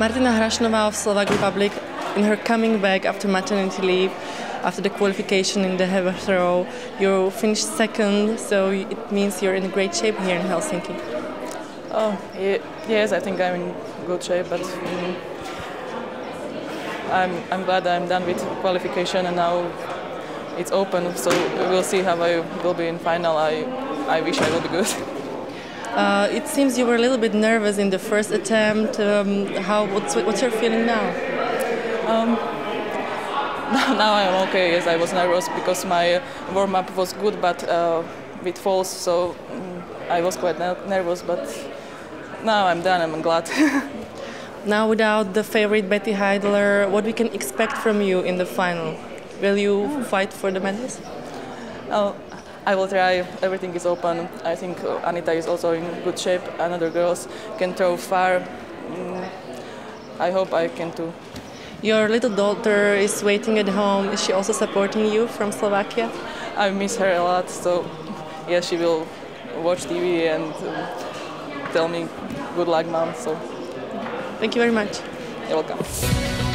Martina Hrašnová of Slovak Republic, in her coming back after maternity leave, after the qualification in the heavy throw, you finished second, so it means you're in great shape here in Helsinki. Oh, yes, I think I'm in good shape, but um, I'm, I'm glad I'm done with qualification and now it's open, so we'll see how I will be in final. I, I wish I will be good. Uh, it seems you were a little bit nervous in the first attempt. Um, how what's, what's your feeling now? Um, now I'm okay. Yes, I was nervous because my warm up was good, but uh, with falls, so um, I was quite nervous. But now I'm done. I'm glad. now, without the favorite Betty Heidler, what we can expect from you in the final? Will you fight for the medals? Oh, I will try. Everything is open. I think Anita is also in good shape, and other girls can throw far. Mm, I hope I can too. Your little daughter is waiting at home. Is she also supporting you from Slovakia? I miss her a lot, so yeah, she will watch TV and um, tell me good luck, mom. So thank you very much. You're welcome.